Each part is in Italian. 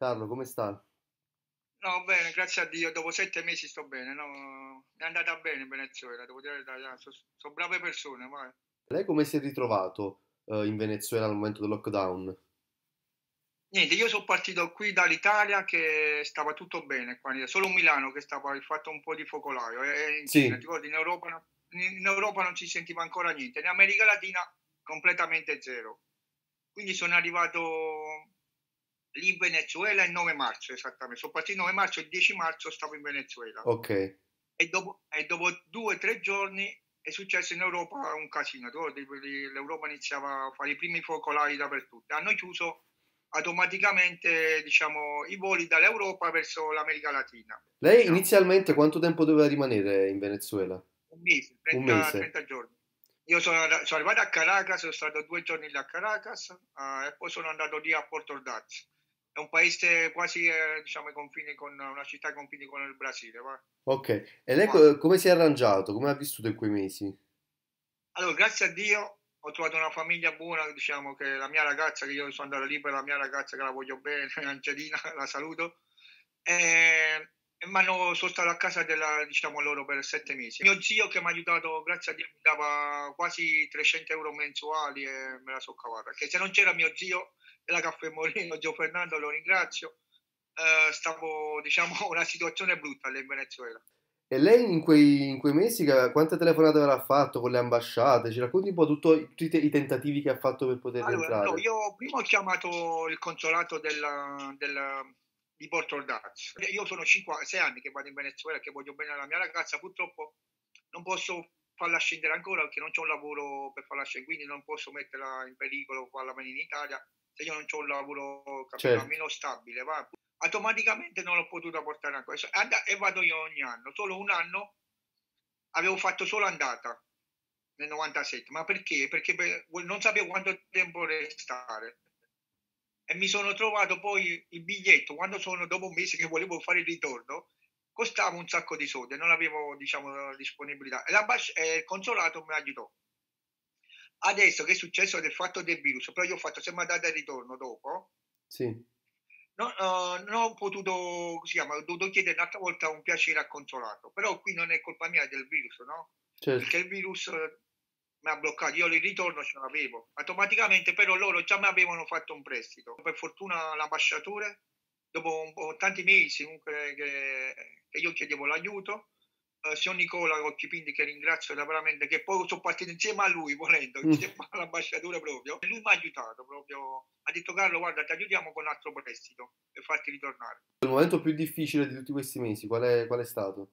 Carlo, come sta? No, bene, grazie a Dio, dopo sette mesi sto bene, no? È andata bene in Venezuela, devo dire, sono so brave persone, ma... Lei come si è ritrovato eh, in Venezuela al momento del lockdown? Niente, io sono partito qui dall'Italia che stava tutto bene, qua, solo Milano che stava fatto un po' di focolaio. E, Sì, in, in Europa, in Europa non si sentiva ancora niente, in America Latina completamente zero. Quindi sono arrivato lì in Venezuela il 9 marzo, esattamente. Sono partito il 9 marzo e il 10 marzo stavo in Venezuela. ok. E dopo, e dopo due o tre giorni è successo in Europa un casino. L'Europa iniziava a fare i primi focolai dappertutto. Hanno chiuso automaticamente diciamo, i voli dall'Europa verso l'America Latina. Lei diciamo. inizialmente quanto tempo doveva rimanere in Venezuela? Un mese, Un 30, mese. 30 giorni. Io sono, sono arrivato a Caracas, sono stato due giorni lì a Caracas eh, e poi sono andato lì a Porto Ordaz. È un paese quasi eh, diciamo, ai confini con una città ai confini con il Brasile. va. Ok. E lei Ma- co- come si è arrangiato? Come ha vissuto in quei mesi? Allora, grazie a Dio ho trovato una famiglia buona, diciamo che la mia ragazza, che io sono andato lì per la mia ragazza che la voglio bene, Angelina, la saluto, e, e mi hanno- sono stato a casa della, diciamo, loro per sette mesi. Mio zio che mi ha aiutato, grazie a Dio, mi dava quasi 300 euro mensuali e me la so cavata, perché se non c'era mio zio della Caffè Moreno, Gio Fernando, lo ringrazio, eh, stavo, diciamo, una situazione brutta lì in Venezuela. E lei in quei, in quei mesi quante telefonate avrà fatto con le ambasciate? Ci racconti un po' tutto- tutti i te- i tentativi che ha fatto per poter Allora, no, rientrare? io prima ho chiamato il consolato della- della- di Porto Ordaz. Io sono 6 anni che vado in Venezuela e che voglio bene alla mia ragazza, purtroppo non posso farla scendere ancora perché non c'è un lavoro per farla scendere, quindi non posso metterla in pericolo, farla venire in Italia se io non ho un lavoro capito, Certo. almeno stabile. va. Automaticamente non l'ho potuta portare. So- and- E vado io ogni anno. Solo un anno avevo fatto solo andata nel 97. Ma perché? Perché per- non sapevo quanto tempo restare. E mi sono trovato poi il biglietto, quando sono dopo un mese che volevo fare il ritorno, costava un sacco di soldi, non avevo diciamo disponibilità. E e il consolato mi aiutò. Adesso che è successo del fatto del virus, però io ho fatto sempre andata e ritorno dopo, Sì, non, eh, non ho potuto, si chiama, ho dovuto chiedere un'altra volta un piacere al consolato, però qui non è colpa mia del virus, no? certo. perché il virus eh, mi ha bloccato, io il ritorno ce l'avevo, automaticamente però loro già mi avevano fatto un prestito, per fortuna l'ambasciatore, dopo un po', tanti mesi comunque che, che io chiedevo l'aiuto, eh, signor Nicola Occhipindi che ringrazio veramente, che poi sono partito insieme a lui volendo, Mm. insieme all'ambasciatore proprio, e lui mi ha aiutato proprio, ha detto Carlo guarda ti aiutiamo con un altro prestito per farti ritornare. Il momento più difficile di tutti questi mesi, qual è, qual è stato?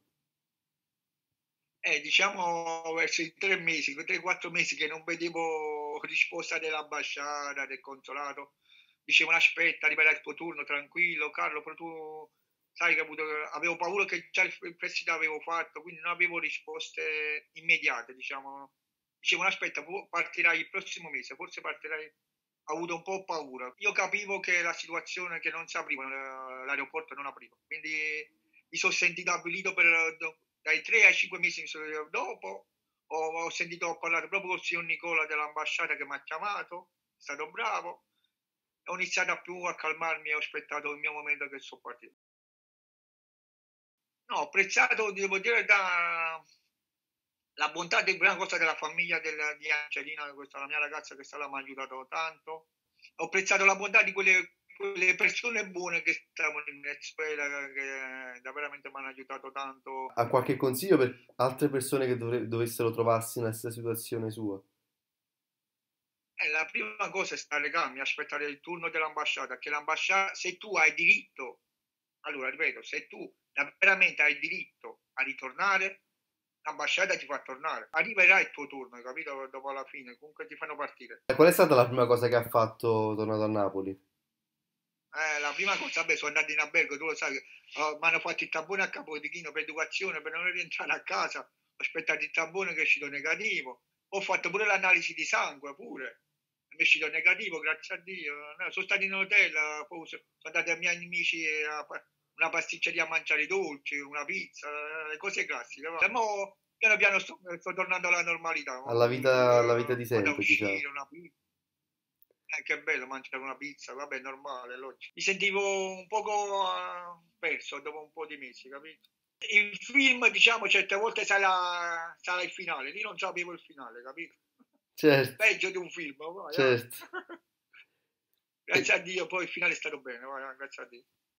Eh, diciamo verso i tre mesi, quei tre, quattro mesi che non vedevo risposta dell'ambasciata, del consolato, dicevano aspetta, arriverà il tuo turno, tranquillo, Carlo, però tu sai avuto- avevo paura che già il prestito avevo fatto, quindi non avevo risposte immediate, diciamo. Dicevano aspetta, partirai il prossimo mese, forse partirai, ho avuto un po' paura. Io capivo che la situazione che non si apriva, eh, l'aeroporto non apriva, quindi mi sono sentito abilito per dai 3 ai 5 mesi dopo ho, ho sentito parlare proprio con il signor Nicola dell'ambasciata che mi ha chiamato, è stato bravo, ho iniziato a più a calmarmi e ho aspettato il mio momento che sono partito. No, ho apprezzato, devo dire, da la bontà di prima cosa della famiglia del- di Angelina, questa la mia ragazza che sta là mi ha aiutato tanto. Ho apprezzato la bontà di quelle, quelle persone buone che stavano in Venezuela, che da veramente mi hanno aiutato tanto. Ha qualche consiglio per altre persone che dovre- dovessero trovarsi nella stessa situazione sua? Eh, la prima cosa è stare calmi, aspettare il turno dell'ambasciata, che l'ambasciata, se tu hai diritto, allora ripeto, se tu veramente hai diritto a ritornare, l'ambasciata ti fa tornare. Arriverà il tuo turno, capito? Dopo alla fine, comunque ti fanno partire. E Qual è stata la prima cosa che ha fatto tornato a Napoli? Eh, la prima cosa, vabbè, sono andato in albergo, tu lo sai, mi hanno fatto il tampone a Capodichino per educazione, per non rientrare a casa, ho aspettato il tampone che è uscito negativo, ho fatto pure l'analisi di sangue, pure, mi è uscito negativo, grazie a Dio. No, sono stato in hotel, eh, poi sono andato ai miei amici a una pasticceria a mangiare i dolci, una pizza, eh, cose classiche. E mo, piano piano sto, sto tornando alla normalità. Alla vita- alla vita di sempre, uscire, diciamo. una pizza. Eh, che bello mangiare una pizza, vabbè, normale. Logico. Mi sentivo un poco uh, perso dopo un po' di mesi, capito? Il film, diciamo, certe volte sarà, sarà il finale, lì non sapevo il finale, capito? Certo. Peggio di un film, vai, certo. grazie a Dio, poi il finale è stato bene, vai, grazie a Dio.